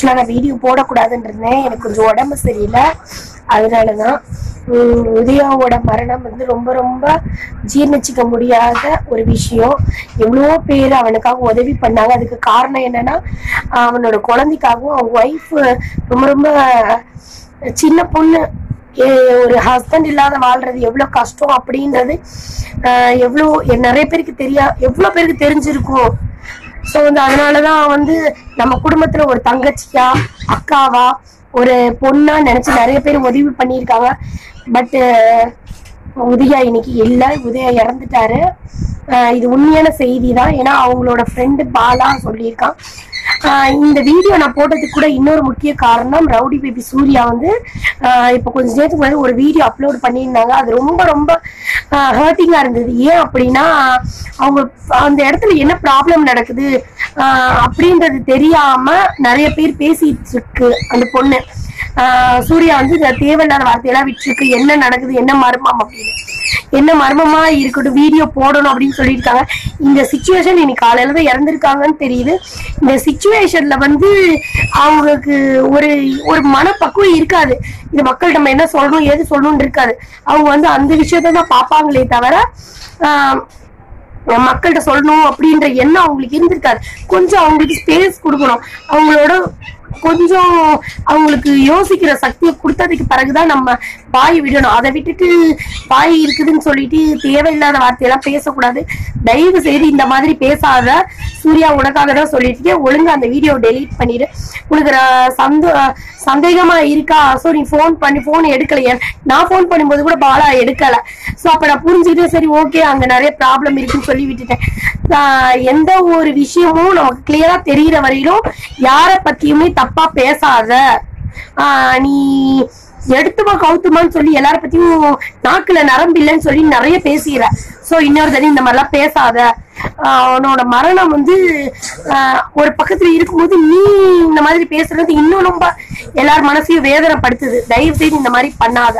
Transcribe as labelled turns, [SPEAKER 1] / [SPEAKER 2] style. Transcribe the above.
[SPEAKER 1] ஆக்சுவலாக நான் வீடியோ போடக்கூடாதுன்னு இருந்தேன் எனக்கு கொஞ்சம் உடம்பு சரியில்லை. அதனால தான் உதயாவோட மரணம் வந்து ரொம்ப ரொம்ப ஜீர்ணிச்சிக்க முடியாத ஒரு விஷயம். எவ்வளோ பேர் அவனுக்காக உதவி பண்ணாங்க. அதுக்கு காரணம் என்னன்னா அவனோட குழந்தைக்காகவும் அவன் ஒய்ஃப் ரொம்ப ரொம்ப சின்ன பொண்ணு. ஏ- ஒரு ஹஸ்பண்ட் இல்லாத வாழ்றது எவ்வளோ கஷ்டம் அப்படின்றது எவ்வளோ நிறைய பேருக்கு தெரியா எவ்வளோ பேருக்கு தெரிஞ்சிருக்கும். ஸோ வந்து அதனாலதான் வந்து நம்ம குடும்பத்துல ஒரு தங்கச்சியா அக்காவா ஒரு பொண்ணா நினைச்சு நிறைய பேர் உதவி பண்ணியிருக்காங்க. பட் உதயா இன்னைக்கு இல்லை. உதயா இறந்துட்டாரு. இது உண்மையான செய்தி தான் ஏன்னா அவங்களோட ஃப்ரெண்டு பாலா சொல்லியிருக்கான். ஆஹ் இந்த வீடியோ நான் போட்டதுக்கு கூட இன்னொரு முக்கிய காரணம் ரவுடி பேபி சூர்யா வந்து ஆஹ் இப்போ கொஞ்ச நேரத்துக்கு முன்னாடி ஒரு வீடியோ அப்லோட் பண்ணியிருந்தாங்க. அது ரொம்ப ரொம்ப ஹர்ட்டிங்காக இருந்தது. ஏன் அப்படின்னா அவங்க அந்த இடத்துல என்ன ப்ராப்ளம் நடக்குது? ஆஹ் அப்படின்றது தெரியாம நிறைய பேர் பேசிட்டு இருக்கு அந்த பொண்ணு. ஆஹ் சூர்யா வந்து தேவையில்லாத வார்த்தையெல்லாம் விட்டுருக்கு. என்ன நடக்குது? என்ன மர்மம் அப்படின்னு. என்ன மர்மமா இருக்கட்டும் வீடியோ போடணும் அப்படின்னு சொல்லியிருக்காங்க. இந்த சுச்சுவேஷன் இன்னைக்கு காலையில தான் இறந்துருக்காங்கன்னு தெரியுது. இந்த சுச்சுவேஷன்ல வந்து அவங்களுக்கு ஒரு ஒரு மனப்பக்குவம் இருக்காது. இந்த மக்கள் நம்ம என்ன சொல்லணும் ஏது சொல்லணும்னு இருக்காது. அவங்க வந்து அந்த விஷயத்த தான் பார்ப்பாங்களே தவிர ஆஹ் மக்கள்கிட்ட சொல்லணும் அப்படின்ற எண்ணம் அவங்களுக்கு இருந்திருக்காது. கொஞ்சம் அவங்களுக்கு ஸ்பேஸ் கொடுக்கணும். அவங்களோட கொஞ்சம் அவங்களுக்கு யோசிக்கிற சக்தியை கொடுத்ததுக்கு பிறகுதான் நம்ம வாய் விடணும். அதை விட்டுட்டு வாய் இருக்குதுன்னு சொல்லிட்டு தேவையில்லாத வார்த்தையெல்லாம் பேசக்கூடாது. தயவு செய்து இந்த மாதிரி பேசாத. சூர்யா உனக்காக தான் சொல்லிட்டு ஒழுங்கா அந்த வீடியோ டெலீட் பண்ணிடு. உனக்கு சந்தோ சந்தேகமா இருக்கா? ஸோ நீ ஃபோன் பண்ணி. ஃபோன் எடுக்கலையே. நான் ஃபோன் பண்ணும்போது கூட பாலா எடுக்கல. ஸோ அப்ப நான் புரிஞ்சுக்கிட்டு சரி ஓகே அங்க நிறைய ப்ராப்ளம் இருக்குன்னு சொல்லி விட்டுட்டேன். எந்த ஒரு விஷயமும் நமக்கு கிளியரா தெரியிற வரையிலும் யாரை பத்தியுமே தப்பா பேசாத. நீ எடுத்துமா கவுத்துமான்னு சொல்லி எல்லார பத்தியும் நாக்குல நரம்பு இல்லைன்னு சொல்லி நிறைய பேசிடுற சோ இன்னொரு தடவை இந்த மாதிரிலாம் பேசாத. ஆஹ் அவனோட மரணம் வந்து ஒரு பக்கத்துல இருக்கும்போது நீ இந்த மாதிரி பேசுறது இன்னும் ரொம்ப எல்லார் மனசையும் வேதனைப்படுத்துது. தயவு செய்து இந்த மாதிரி பண்ணாத.